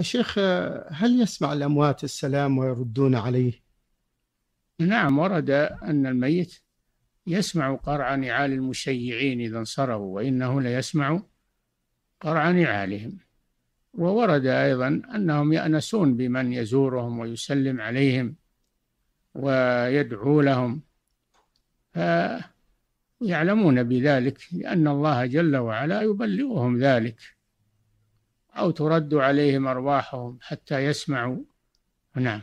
الشيخ هل يسمع الأموات السلام ويردون عليه؟ نعم ورد أن الميت يسمع قرع نعال المشيعين إذا انصرفوا وإنه ليسمع قرع نعالهم. وورد أيضا أنهم يأنسون بمن يزورهم ويسلم عليهم ويدعو لهم. فيعلمون بذلك لأن الله جل وعلا يبلغهم ذلك. أو ترد عليهم أرواحهم حتى يسمعوا. نعم.